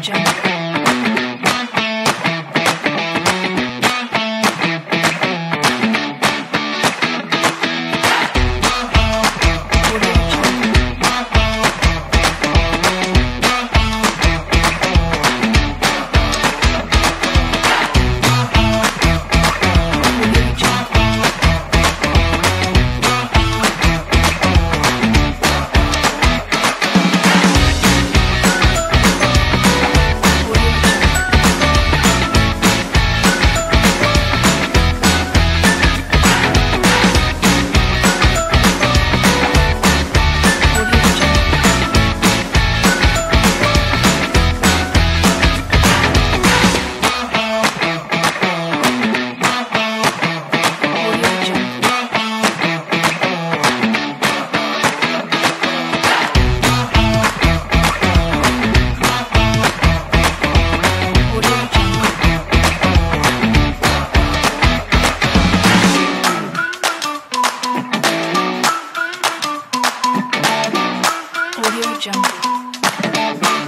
jungle. Audio Jungle.